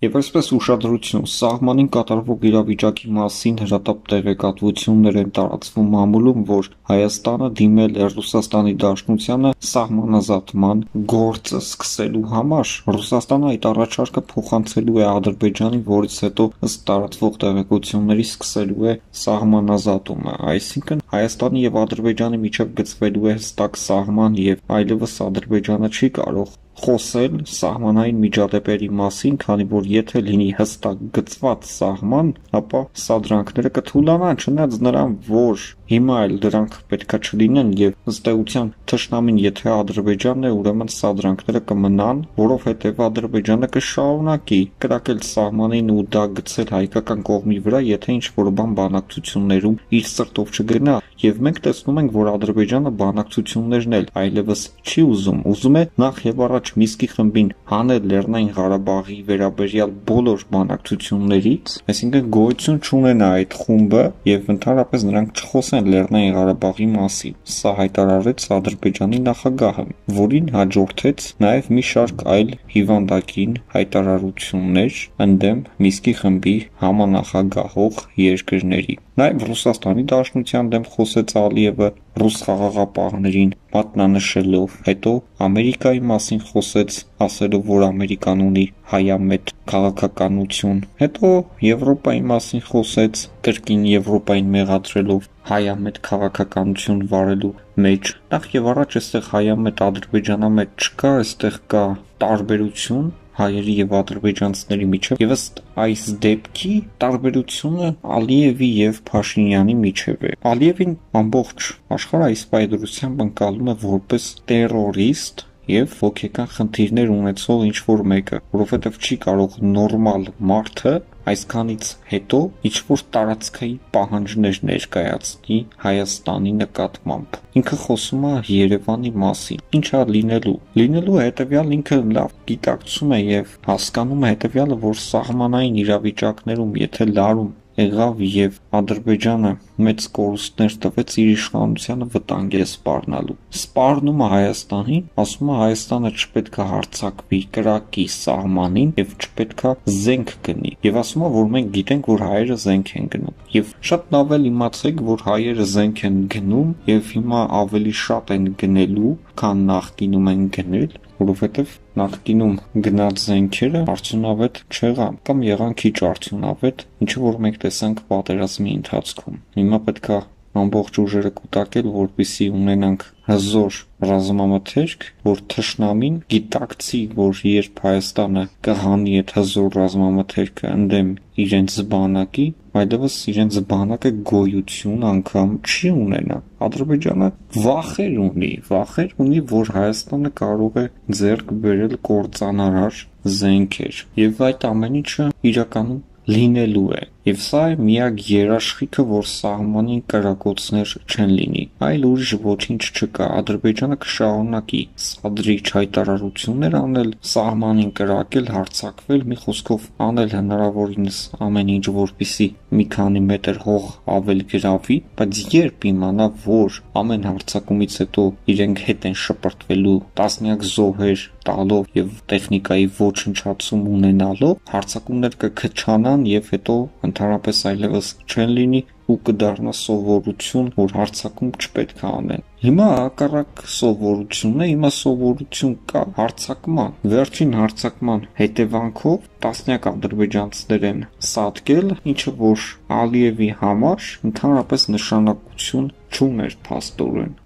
Եվ այսպես ուշադրություն, սահմանին կատարվող իրավիճակի մասին հրատապ տեղեկատվություններ են տարածվում մամուլում, որ Հայաստանը դիմել է Ռուսաստանի Դաշնությանը սահմանազատման գործը սկսելու համար։ Ռուսաստանը այդ առաջարկը փոխանցելու է Ադրբեջանին, որից հետո ըստ տարածվող տեղեկությունների սկսելու է սահմանազատումը։ Այսինքն Հայաստանի եւ Ադրբեջանի միջև գծվելու է հստակ սահման եւ այլևս Ադրբեջանը չի կարող խոսել սահմանային միջադեպերի մասին, քանի որ եթե լինի հստակ գծված սահման, ապա սադրանքները կթուլանան, չնայած նրան, որ հիմա էլ դրանք պետքա չլինեն եւ ըստ էության թշնամին եթե Ադրբեջանն է, ուրեմն սադրանքները կմնան, որովհետեւ Ադրբեջանը կշարունակի կրակել սահմանին ու դա գցել հայկական կողմի վրա, եթե ինչ որ բան բանակցություններում իր սրտով չգնա եւ մենք տեսնում ենք, որ Ադրբեջանը բանակցություններն էլ այլևս չի ուզում, ուզում է նախ եւ առաջ Միսկի խմբին հանել Լեռնային Ղարաբաղի վերաբերյալ բոլոր բանակցություններից, այսինքն գոյություն չունենա այդ խումբը եւ ընդհանրապես նրանք չխոսեն են Լեռնային Ղարաբաղի մասին։ Սա հայտարարեց Ադրբեջանի նախագահը, որին հաջորդեց նաև մի շարք այլ հիվանդակին հայտարարություններ ընդդեմ Միսկի խմբի համանախագահող երկրների։ Նաև Ռուսաստանի Դաշնության դեմ խոսեց Ալիևը ռուս խաղաղապահներին մատնանշելով, հետո Ամերիկայի մասին խոսեց, ասելով, որ Ամերիկան ունի հայամետ քաղաքականություն, հետո Եվրոպայի մասին խոսեց, կրկին Եվրոպային մեղադրելով հայամետ քաղաքականություն վարելու մեջ։ Նախ եւ առաջ այստեղ հայամետ ադրբեջանամետ չկա, այստեղ կա տարբերություն հայերի եւ ադրբեջանցիների միջև եւ ըստ այս դեպքի տարբերությունը Ալիևի եւ Փաշինյանի միջև է։ Ալիևին ամբողջ աշխարհը այս պայդրությամբ ընկալում է որպես terrorist եւ հոգեկան խնդիրներ ունեցող ինչ որ մեկը, որովհետեւ չի կարող նորմալ մարդը այսքանից հետո ինչ որ տարածքային պահանջներ ներկայացնի Հայաստանի նկատմամբ։ Ինքը խոսում է Երևանի մասին։ Ինչա լինելու։ Լինելու հետեւյալ ինքը լավ գիտակցում է եւ հասկանում է հետեւյալը, որ սահմանային իրավիճակներում եթե լարում եղավ եւ Ադրբեջանը մեծ կորուստներ տվեց իր իշխանությանը վտանգ է սպառնալու։ Սպառնում է Հայաստանին, ասում է Հայաստանը չպետք է հարցակվի կրակի սահմանին եւ չպետք է զենք գնի։ Եվ ասում է, որ մենք գիտենք, որ հայերը զենք են գնում։ Եվ շատ լավ էլ իմացեք, որ հայերը զենք են գնում եւ հիմա ավելի շատ են գնելու, քան նախկինում են գնել, որովհետև նախկինում գնած զենքերը արդյունավետ չեղան կամ եղան քիչ արդյունավետ, ինչը որ մենք տեսանք պատերազմի ընթացքում։ Հիմա պետքա ամբողջ ուժերը կուտակել, որպիսի ունենանք հզոր ռազմամթերք, որ թշնամին գիտակցի, որ երբ Հայաստանը կհանի այդ հզոր ռազմամթերքը ընդդեմ իրենց բանակի, այլևս իրենց բանակը գոյություն անգամ չի ունենա։ Ադրբեջանը վախեր ունի, վախեր ունի, որ Հայաստանը կարող է ձեռք բերել կործանարար զենքեր։ Եվ այդ ամեն ինչը իրականում լինելու է։ Եվ սա է միակ երաշխիքը, որ սահմանին կրակոցներ չեն լինի։ Այլ ուրիշ ոչինչ չկա։ Ադրբեջանը կշարունակի սադրիչ հայտարարություններ անել, սահմանին կրակել, հարձակվել, մի խոսքով անել հնարավորինս ամեն ինչ, որպիսի մի քանի մետր հող ավել գրավի, բայց երբ իմանա, որ ամեն հարձակումից հետո իրենք հետ են շպրտվելու տասնյակ զոհեր տալով եւ տեխնիկայի ոչնչացում ունենալով, հարձակումներ կքչանան եւ հետո ընդհանրապես այլևս չեն լինի ու կդառնա սովորություն, որ հարցակում չպետք է անեն։ Հիմա հակառակ սովորությունն է, հիմա սովորություն կա հարցակման։ Վերջին հարցակման հետևանքով տասնյակ ադրբեջանցիներ են սատկել, ինչը որ Ալիևի համար ընդհանրապես նշանակություն չուներ փաստորեն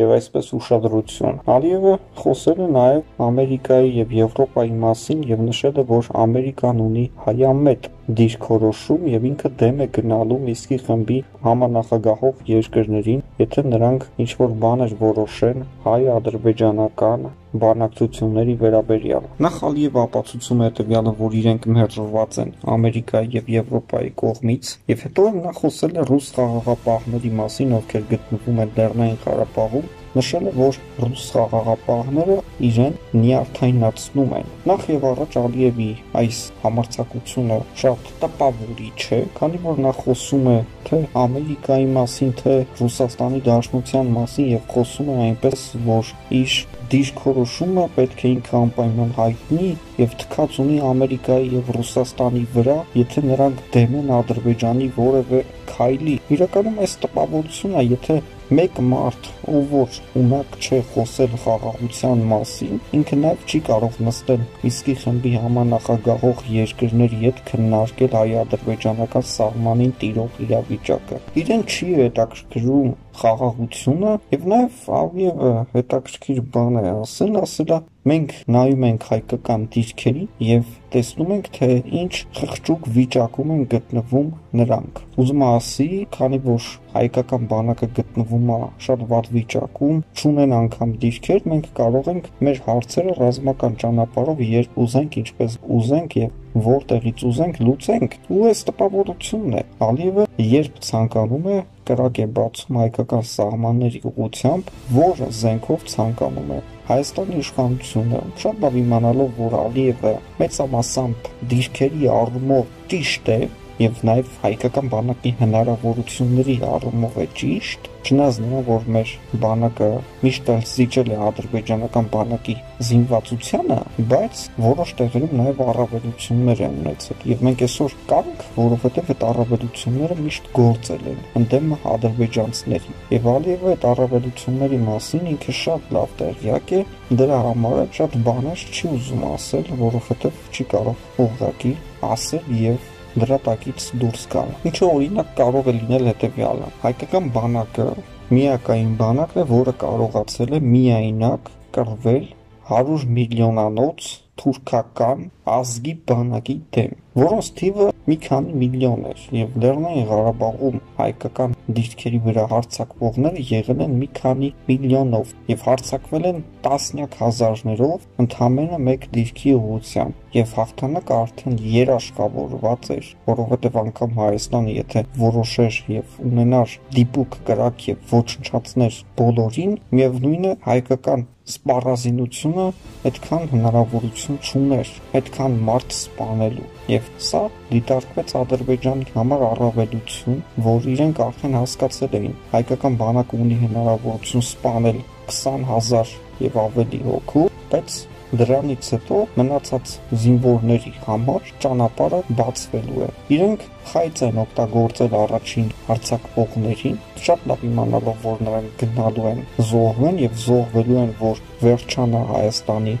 եւ այսպես ուշադրություն։ Ալիևը խոսել է նաեւ Ամերիկայի եւ Եվրոպայի մասին եւ նշել է, որ Ամերիկան ունի հայամետ դիրքորոշում եւ ինքը դեմ է գնալու Միսկի խմբի համանախագահող երկրներին, եթե նրանք ինչ որ բաներ որոշեն հայ-ադրբեջանական բանակցությունների վերաբերյալ։ Նախ Ալիևը ապացուցում է հետևյալը, որ իրենք մերժված են Ամերիկայի եւ Եվրոպայի կողմից, եւ հետո նա խոսել է ռուս խաղաղապահների մասին, ովքեր գտնվում են Լեռնային Ղարաբաղում նշել է, որ ռուս խաղաղապահները իրեն նյարդայնացնում են։ Նախ եւ առաջ Ալիևի այս համարձակությունը շատ տպավորիչ է, քանի որ նա խոսում է թե Ամերիկայի մասին, թե Ռուսաստանի Դաշնության մասին եւ խոսում է այնպես, որ իր դիրքորոշումը պետք է ինքը անպայման հայտնի եւ թքած ունի Ամերիկայի եւ Ռուսաստանի վրա, եթե նրանք դեմ են Ադրբեջանի որևէ քայլի։ Իրականում այս տպավորությունը, եթե մեկ մարդ, ով որ ունակ չէ խոսել խաղաղության մասին, ինքը նաև չի կարող նստել իսկի խմբի համանախագահող երկրների հետ քննարկել հայ-ադրբեջանական սահմանին տիրող իրավիճակը։ Իրեն չի հետաքրքրում խաղաղությունը եւ նաեւ Ալիևը հետաքրքիր բան է ասել, ասելա մենք նայում ենք հայկական դիրքերի եւ տեսնում ենք թե ինչ խղճուկ վիճակում են գտնվում նրանք։ Ուզում ասի, քանի որ հայկական բանակը գտնվում է շատ վատ վիճակում, ճունեն անգամ դիրքեր, մենք կարող ենք մեր հարցերը ռազմական ճանապարհով երբ ուզենք, ինչպես ուզենք եւ որտեղից ուզենք լուծենք։ Ու այս տպավորությունն է։ Ալիևը երբ ցանկանում է կրակ է բացում հայկական սահմանների ուղությամբ, որ զենքով ցանկանում է։ Հայաստանի իշխանությունը շատ լավ իմանալով, որ Ալիևը մեծամասամբ դիրքերի առումով ճիշտ է, եւ նաեւ հայկական բանակի հնարավորությունների առումով է ճիշտ, չնայած նրան, որ մեր բանակը միշտ զիջել է ադրբեջանական բանակի զինվածությանը, բայց որոշ տեղերում նաեւ առավելություններ են ունեցել եւ մենք այսօր կանք, որովհետեւ այդ առավելությունները միշտ գործել են ընդդեմ ադրբեջանցների։ Եվ Ալիևը այդ առավելությունների մասին ինքը շատ լավ տեղյակ է, դրա համար շատ բաներ չի ուզում ասել, որովհետեւ չի կարող ուղղակի ասել եւ դրա տակից դուրս գալ։ Ինչը օրինակ կարող է լինել հետևյալը։ Հայկական բանակը միակային բանակն է, որը կարողացել է միայնակ կռվել 100 միլիոնանոց թուրքական ազգի բանակի դեմ, որոնց թիվը մի քանի միլիոն էր եւ Լեռնային Ղարաբաղում հայկական դիրքերի վրա հարձակվողները եղել են մի քանի միլիոնով եւ հարձակվել են տասնյակ հազարներով ընդամենը մեկ դիրքի ուղղությամբ եւ հաղթանակը արդեն երաշխավորված էր, որովհետեւ անգամ Հայաստանը եթե որոշեր եւ ունենար դիպուկ կրակ եւ ոչնչացներ բոլորին, միևնույն է հայկական սպառազինությունը այդքան հնարավորություն չուներ, այդքան մարդ սպանելու։ Եվ սա դիտարկվեց Ադրբեջանի համար առավելություն, որ իրենք արդեն հասկացել էին։ Հայկական բանակը ունի հնարավորություն սպանել 20000 եւ ավելի հոգու, բայց Դրանից հետո մնացած զինվորների համար ճանապարհը բացվելու է։ Իրենք խայծ են օգտագործել առաջին հարցակողներին, շատ լավ իմանալով, որ նրանք գնալու են զոհվեն եւ զոհվելու են, որ վերջանա Հայաստանի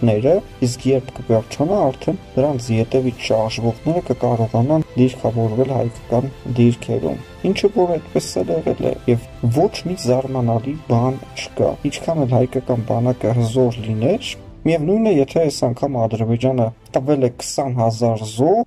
փամփուշտները, իսկ երբ կվերջանա, արդեն դրանց յետևից շարժվողները կկարողանան դիրքավորվել հայկական դիրքերում։ Ինչը որ այդպես էլ եղել է եւ ոչ մի զարմանալի բան չկա։ Ինչքան էլ հայկական բանակը հզոր լիներ, Միևնույն է, եթե այս անգամ Ադրբեջանը տվել է 20000 զոհ,